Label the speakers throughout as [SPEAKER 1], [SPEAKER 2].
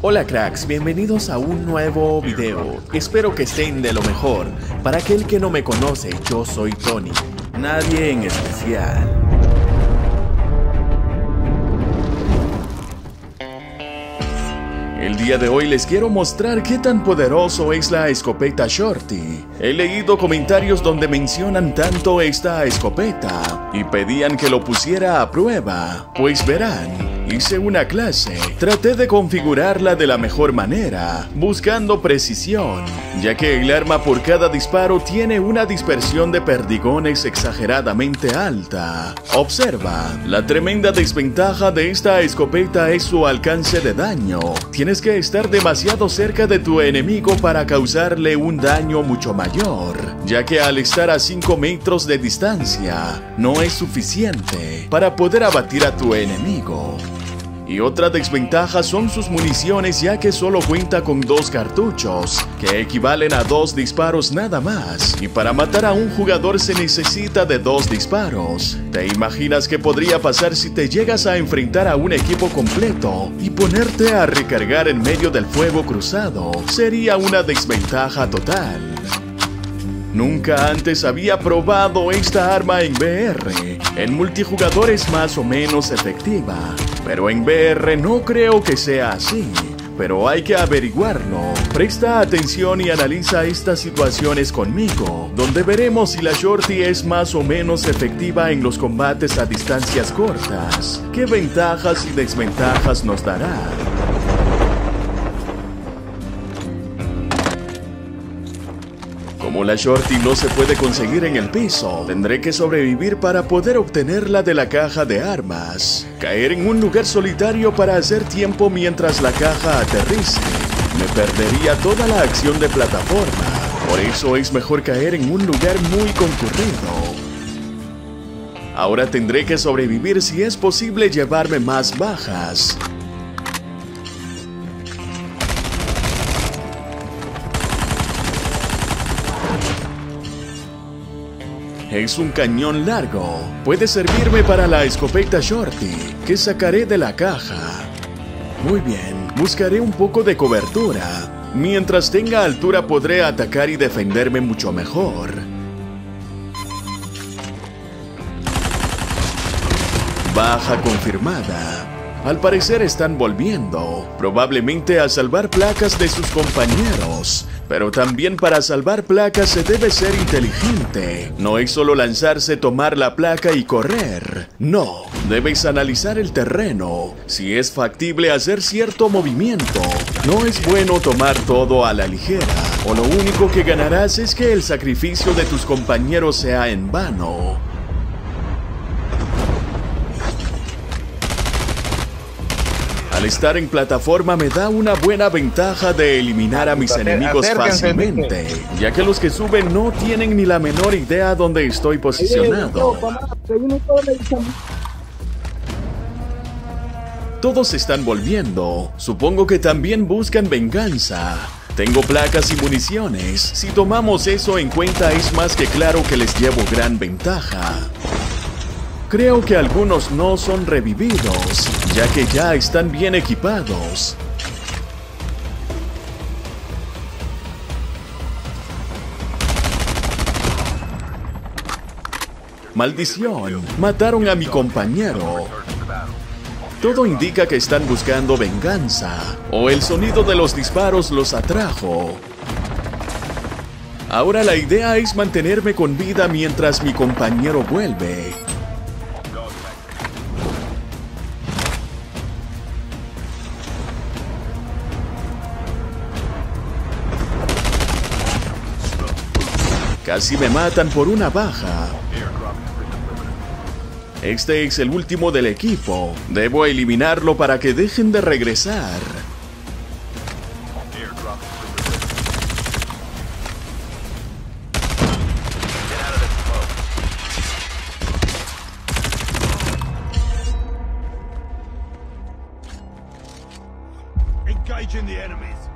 [SPEAKER 1] Hola cracks, bienvenidos a un nuevo video. Espero que estén de lo mejor. Para aquel que no me conoce, yo soy Tony. Nadie en especial. El día de hoy les quiero mostrar qué tan poderoso es la escopeta Shorty. He leído comentarios donde mencionan tanto esta escopeta y pedían que lo pusiera a prueba. Pues verán, Hice una clase, traté de configurarla de la mejor manera, buscando precisión, ya que el arma por cada disparo tiene una dispersión de perdigones exageradamente alta. Observa, la tremenda desventaja de esta escopeta es su alcance de daño. Tienes que estar demasiado cerca de tu enemigo para causarle un daño mucho mayor, ya que al estar a 5 metros de distancia, no es suficiente para poder abatir a tu enemigo. Y otra desventaja son sus municiones ya que solo cuenta con dos cartuchos, que equivalen a dos disparos nada más. Y para matar a un jugador se necesita de dos disparos. ¿Te imaginas qué podría pasar si te llegas a enfrentar a un equipo completo y ponerte a recargar en medio del fuego cruzado? Sería una desventaja total. Nunca antes había probado esta arma en VR. En multijugador es más o menos efectiva, pero en VR no creo que sea así. Pero hay que averiguarlo. Presta atención y analiza estas situaciones conmigo, donde veremos si la Shorty es más o menos efectiva en los combates a distancias cortas. ¿Qué ventajas y desventajas nos dará? Como la Shorty no se puede conseguir en el piso, tendré que sobrevivir para poder obtenerla de la caja de armas. Caer en un lugar solitario para hacer tiempo mientras la caja aterrice. Me perdería toda la acción de plataforma. Por eso es mejor caer en un lugar muy concurrido. Ahora tendré que sobrevivir si es posible llevarme más bajas. Es un cañón largo. Puede servirme para la escopeta Shorty, que sacaré de la caja. Muy bien, buscaré un poco de cobertura. Mientras tenga altura podré atacar y defenderme mucho mejor. Baja confirmada. Al parecer están volviendo, probablemente a salvar placas de sus compañeros. Pero también para salvar placas se debe ser inteligente. No es solo lanzarse, tomar la placa y correr. No, debes analizar el terreno. Si es factible hacer cierto movimiento. No es bueno tomar todo a la ligera. O lo único que ganarás es que el sacrificio de tus compañeros sea en vano. Al estar en plataforma me da una buena ventaja de eliminar a mis enemigos fácilmente, ya que los que suben no tienen ni la menor idea dónde estoy posicionado. Todos se están volviendo, supongo que también buscan venganza. Tengo placas y municiones, si tomamos eso en cuenta es más que claro que les llevo gran ventaja. Creo que algunos no son revividos, ya que ya están bien equipados. Maldición, mataron a mi compañero. Todo indica que están buscando venganza, o el sonido de los disparos los atrajo. Ahora la idea es mantenerme con vida mientras mi compañero vuelve. Casi me matan por una baja. Este es el último del equipo. Debo eliminarlo para que dejen de regresar. Engaging the enemies.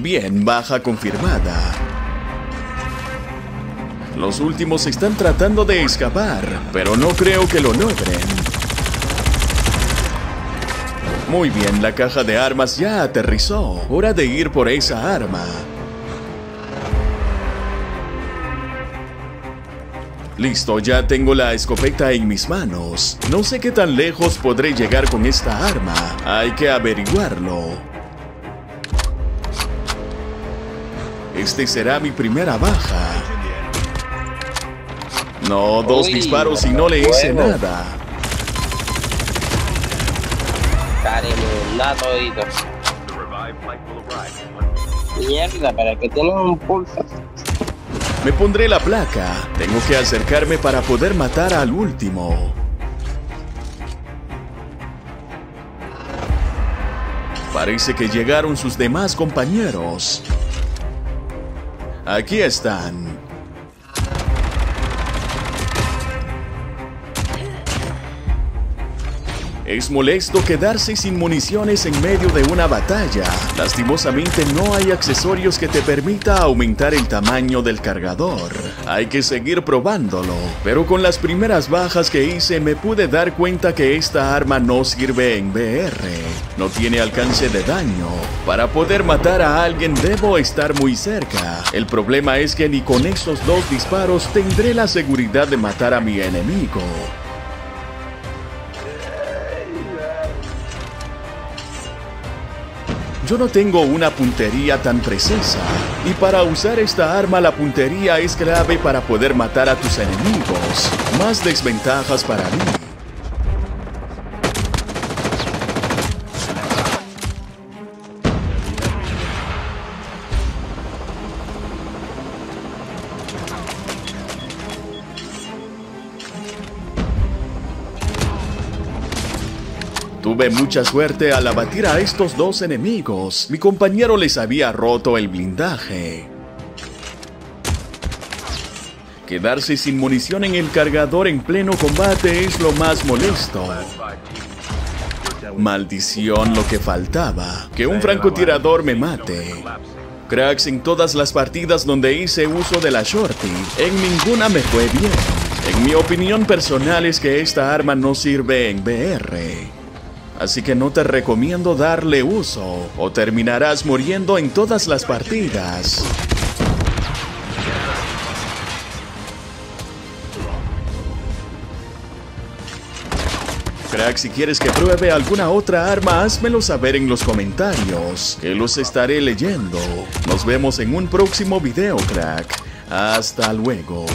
[SPEAKER 1] Bien, baja confirmada. Los últimos están tratando de escapar, pero no creo que lo logren. Muy bien, la caja de armas ya aterrizó. Hora de ir por esa arma. Listo, ya tengo la escopeta en mis manos. No sé qué tan lejos podré llegar con esta arma. Hay que averiguarlo. Este será mi primera baja. No, dos
[SPEAKER 2] Uy,
[SPEAKER 1] disparos y no le hice
[SPEAKER 2] bueno.
[SPEAKER 1] nada.
[SPEAKER 2] Mierda, pero que tiene un pulso.
[SPEAKER 1] Me pondré la placa. Tengo que acercarme para poder matar al último. Parece que llegaron sus demás compañeros. Aquí están. Es molesto quedarse sin municiones en medio de una batalla. Lastimosamente no hay accesorios que te permita aumentar el tamaño del cargador. Hay que seguir probándolo. Pero con las primeras bajas que hice me pude dar cuenta que esta arma no sirve en VR. No tiene alcance de daño. Para poder matar a alguien debo estar muy cerca. El problema es que ni con esos dos disparos tendré la seguridad de matar a mi enemigo. Yo no tengo una puntería tan precisa, y para usar esta arma la puntería es clave para poder matar a tus enemigos. Más desventajas para mí. Tuve mucha suerte al abatir a estos dos enemigos. Mi compañero les había roto el blindaje. Quedarse sin munición en el cargador en pleno combate es lo más molesto. Maldición lo que faltaba. Que un francotirador me mate. Cracks en todas las partidas donde hice uso de la shorty. En ninguna me fue bien. En mi opinión personal es que esta arma no sirve en VR. Así que no te recomiendo darle uso o terminarás muriendo en todas las partidas. Crack, si quieres que pruebe alguna otra arma, házmelo saber en los comentarios, que los estaré leyendo. Nos vemos en un próximo video, crack. Hasta luego.